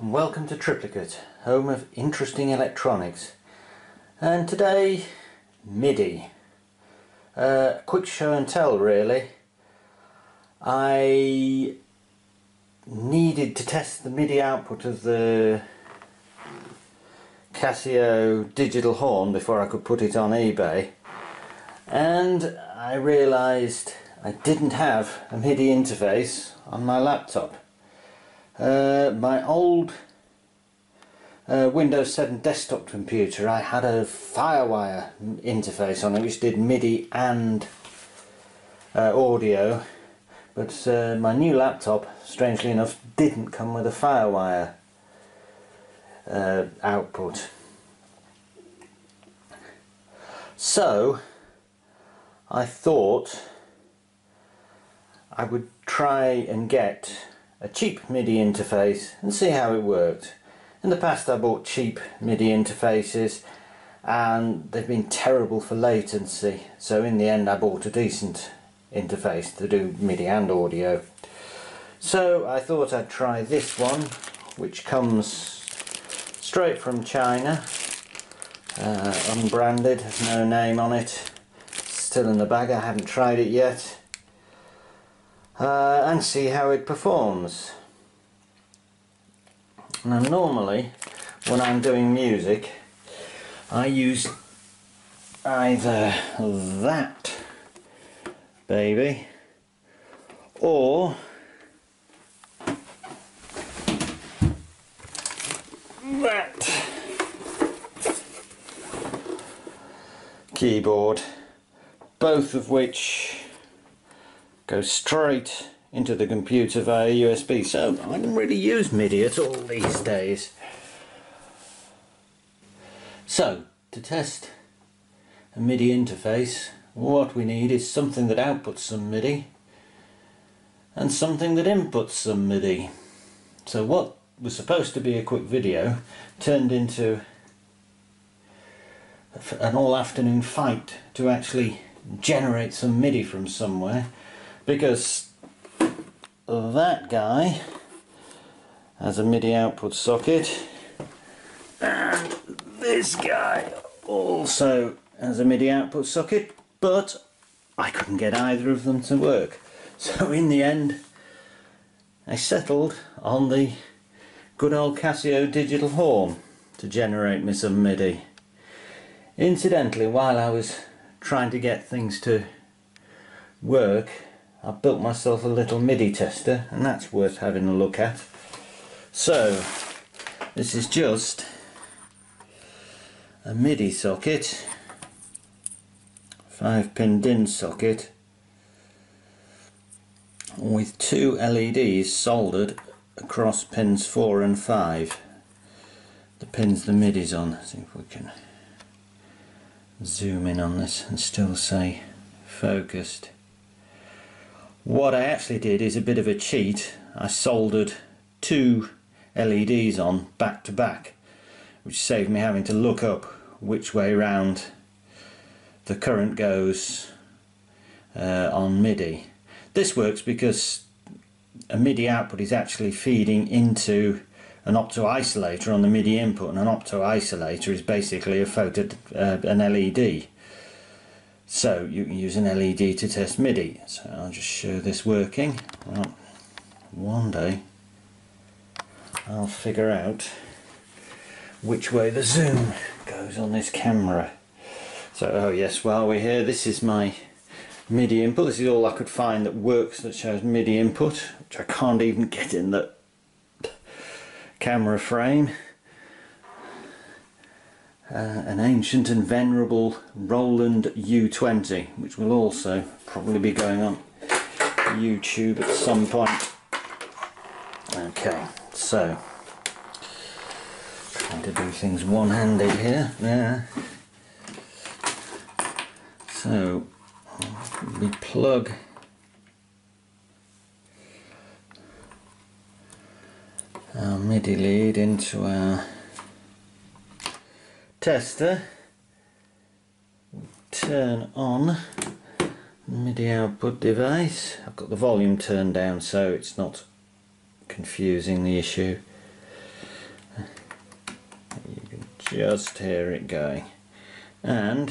and welcome to Tripplikit, home of interesting electronics. And today, MIDI. Uh, quick show and tell really. I needed to test the MIDI output of the Casio digital horn before I could put it on eBay and I realised I didn't have a MIDI interface on my laptop. Uh, my old uh, Windows 7 desktop computer I had a Firewire interface on it which did MIDI and uh, audio but uh, my new laptop strangely enough didn't come with a Firewire uh, output. So I thought I would try and get a cheap MIDI interface and see how it worked. In the past I bought cheap MIDI interfaces and they've been terrible for latency so in the end I bought a decent interface to do MIDI and audio. So I thought I'd try this one which comes straight from China uh, unbranded, no name on it still in the bag, I haven't tried it yet uh, and see how it performs. Now normally when I'm doing music I use either that baby or that keyboard both of which go straight into the computer via USB so I don't really use MIDI at all these days. So to test a MIDI interface what we need is something that outputs some MIDI and something that inputs some MIDI. So what was supposed to be a quick video turned into an all afternoon fight to actually generate some MIDI from somewhere because that guy has a MIDI output socket. And this guy also has a MIDI output socket but I couldn't get either of them to work. So in the end I settled on the good old Casio digital horn to generate me some MIDI. Incidentally while I was trying to get things to work I built myself a little MIDI tester and that's worth having a look at. So this is just a MIDI socket, 5 pin DIN socket with two LEDs soldered across pins 4 and 5. The pins the MIDI's on. see if we can zoom in on this and still say focused. What I actually did is a bit of a cheat. I soldered two LEDs on back to back which saved me having to look up which way round the current goes uh, on MIDI. This works because a MIDI output is actually feeding into an opto isolator on the MIDI input and an opto isolator is basically a photo uh, an LED so you can use an LED to test MIDI. So I'll just show this working. Well, one day I'll figure out which way the zoom goes on this camera. So, oh yes, while we're here, this is my MIDI input. This is all I could find that works that shows MIDI input, which I can't even get in the camera frame uh, an ancient and venerable Roland U20 which will also probably be going on YouTube at some point. Okay, so trying to do things one-handed here. Yeah. So we plug our MIDI lead into our tester. Turn on MIDI output device. I've got the volume turned down so it's not confusing the issue. You can just hear it going. And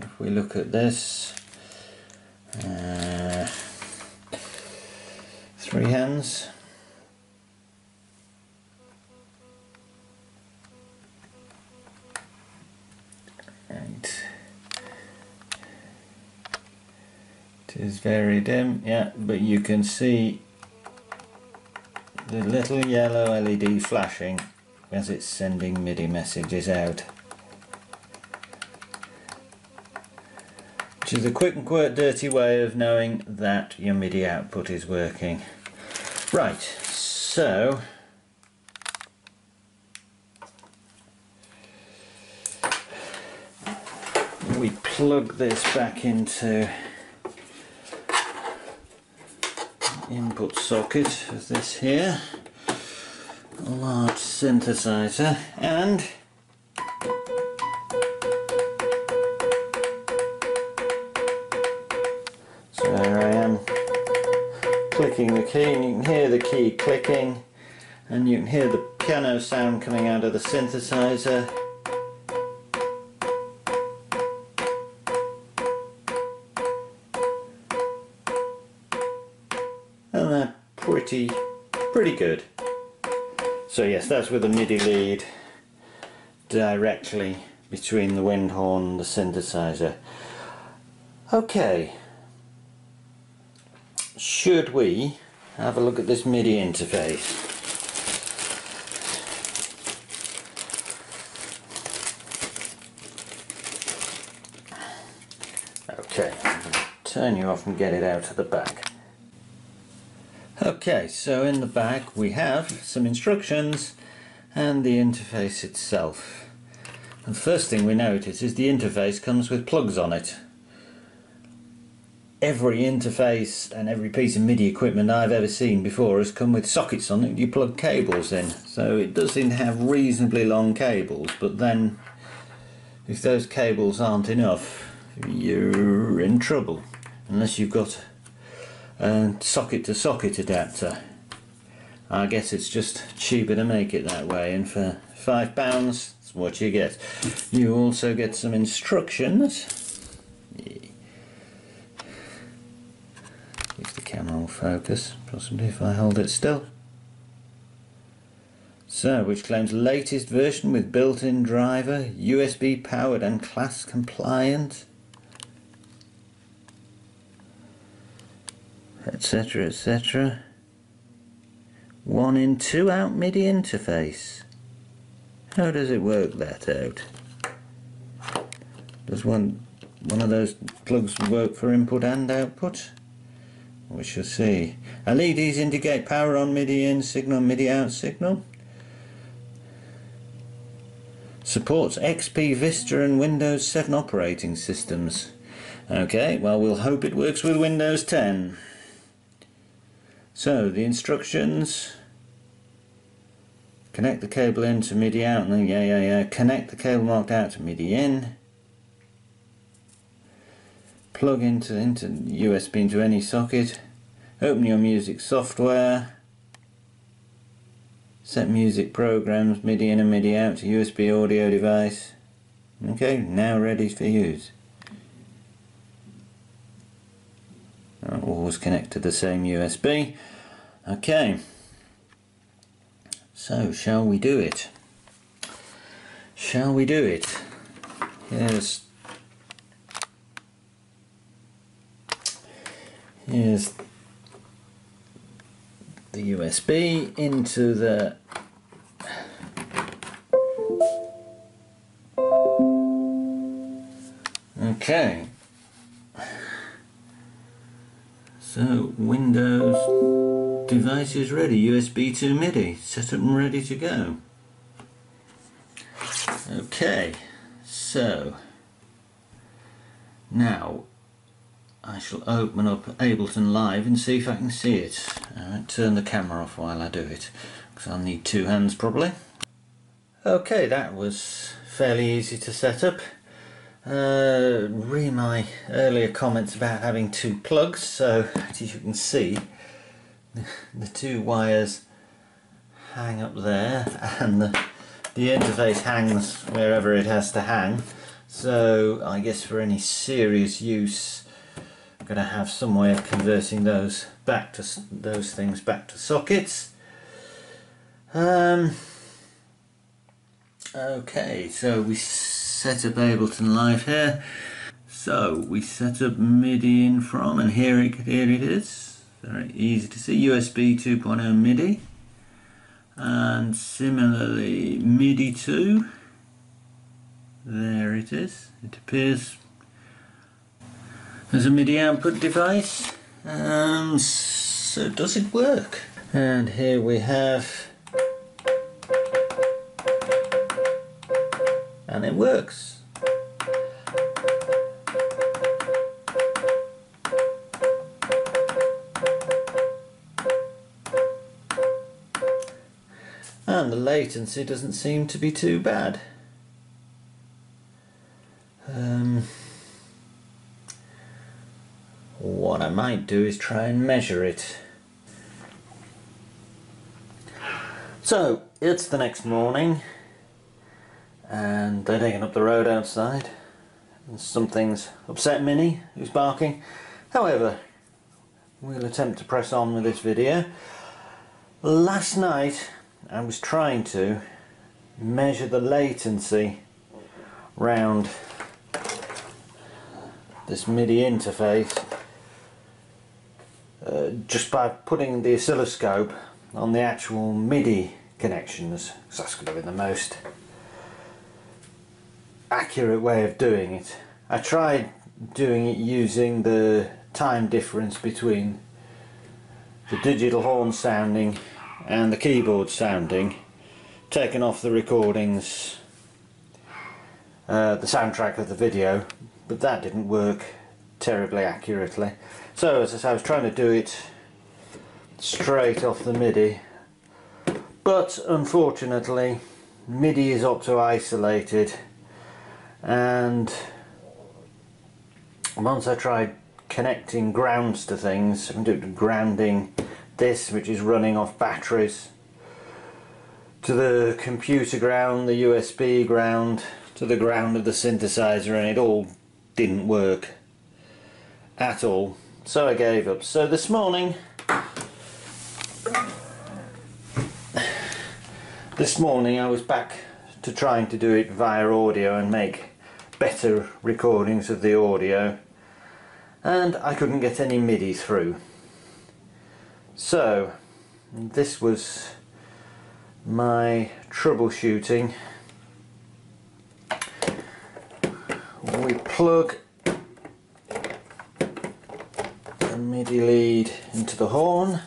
if we look at this uh, three hands is very dim yeah but you can see the little yellow LED flashing as it's sending MIDI messages out which is a quick and dirty way of knowing that your MIDI output is working. Right, so we plug this back into input socket of this here. A large synthesizer and so there I am. Clicking the key and you can hear the key clicking and you can hear the piano sound coming out of the synthesizer pretty pretty good so yes that's with a MIDI lead directly between the wind horn and the synthesizer okay should we have a look at this MIDI interface? Okay, turn you off and get it out of the back. Okay, so in the back we have some instructions and the interface itself. The first thing we notice is the interface comes with plugs on it. Every interface and every piece of MIDI equipment I've ever seen before has come with sockets on it. You plug cables in. So it does seem to have reasonably long cables but then if those cables aren't enough you're in trouble. Unless you've got a socket to socket adapter. I guess it's just cheaper to make it that way and for five pounds that's what you get. You also get some instructions. If the camera will focus, possibly if I hold it still. So, which claims latest version with built-in driver, USB powered and class compliant, etc etc. One in two out MIDI interface. How does it work that out? Does one one of those plugs work for input and output? we shall see. LEDs indicate power on MIDI in signal, MIDI out signal. Supports XP Vista and Windows 7 operating systems. Okay, well we'll hope it works with Windows 10. So the instructions connect the cable in to MIDI out and then yeah yeah yeah connect the cable marked out to MIDI in plug into, into USB into any socket, open your music software, set music programs, MIDI in and MIDI out to USB audio device. Okay, now ready for use. Always connect to the same USB. Okay, so shall we do it? Shall we do it? Here's Here's the USB into the Okay. So Windows device is ready, USB to MIDI, set up and ready to go. Okay, so now I shall open up Ableton Live and see if I can see it. Right, turn the camera off while I do it because I'll need two hands probably. Okay that was fairly easy to set up. Uh, re my earlier comments about having two plugs so as you can see the two wires hang up there and the the interface hangs wherever it has to hang. So I guess for any serious use I'm going to have some way of converting those back to those things back to sockets. Um, okay so we set up Ableton Live here. So we set up MIDI in from and here it, here it is very easy to see. USB 2.0 MIDI. And similarly MIDI 2 there it is. It appears as a MIDI output device. And so does it work? And here we have and it works the latency doesn't seem to be too bad. Um, what I might do is try and measure it. So, it's the next morning and they're taking up the road outside and something's upset Minnie who's barking. However, we'll attempt to press on with this video. Last night I was trying to measure the latency round this MIDI interface uh, just by putting the oscilloscope on the actual MIDI connections because that's going to be the most accurate way of doing it. I tried doing it using the time difference between the digital horn sounding and the keyboard sounding taken off the recordings uh, the soundtrack of the video but that didn't work terribly accurately. So as I, I was trying to do it straight off the MIDI but unfortunately MIDI is opto isolated and once I tried connecting grounds to things, I'm doing grounding this which is running off batteries to the computer ground, the USB ground, to the ground of the synthesizer and it all didn't work at all so I gave up. So this morning this morning I was back to trying to do it via audio and make better recordings of the audio and I couldn't get any MIDI through. So this was my troubleshooting. We plug the MIDI lead into the horn.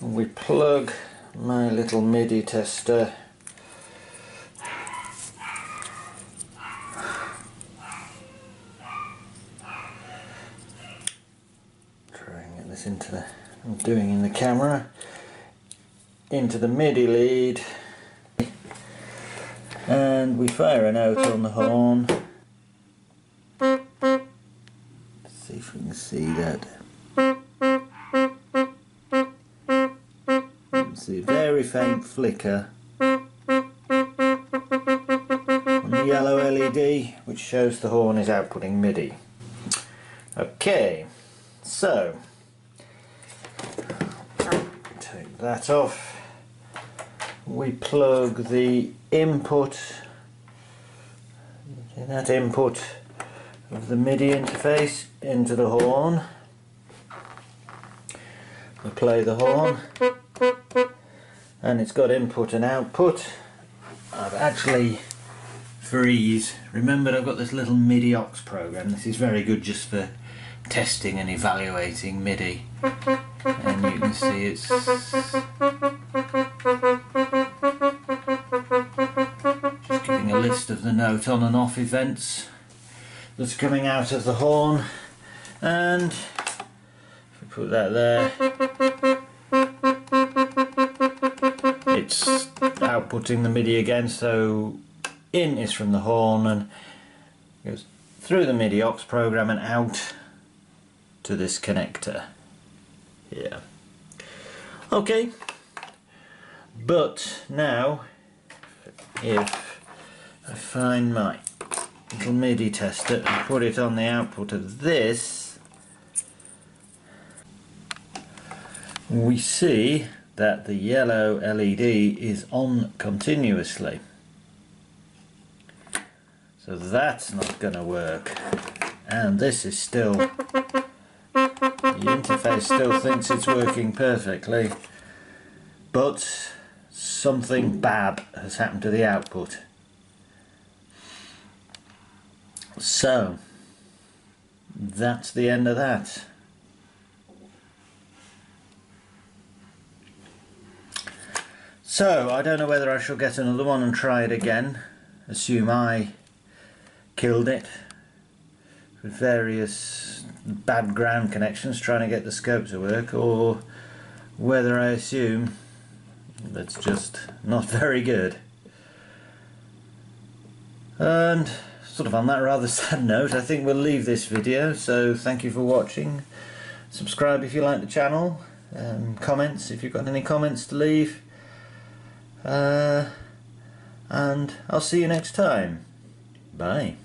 And We plug my little MIDI tester into the I'm doing in the camera into the MIDI lead. And we fire a note on the horn. Let's see if we can see that. See a very faint flicker on the yellow LED which shows the horn is outputting MIDI. Okay so that off. We plug the input that input of the MIDI interface into the horn. We play the horn and it's got input and output. I've actually for ease remembered I've got this little MIDI Ox program. This is very good just for testing and evaluating MIDI and you can see it's just giving a list of the note on and off events that's coming out of the horn. And if we put that there it's outputting the MIDI again. So in is from the horn and goes through the MIDI Ox program and out to this connector here. Okay, but now if I find my little MIDI tester and put it on the output of this, we see that the yellow LED is on continuously. So that's not going to work. And this is still, the interface still thinks it's working perfectly, but something bad has happened to the output. So, that's the end of that. So, I don't know whether I shall get another one and try it again. Assume I killed it various bad ground connections trying to get the scope to work or whether I assume that's just not very good. And sort of on that rather sad note I think we'll leave this video so thank you for watching. Subscribe if you like the channel, um, comments if you've got any comments to leave uh, and I'll see you next time. Bye.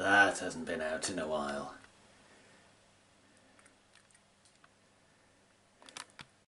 That hasn't been out in a while.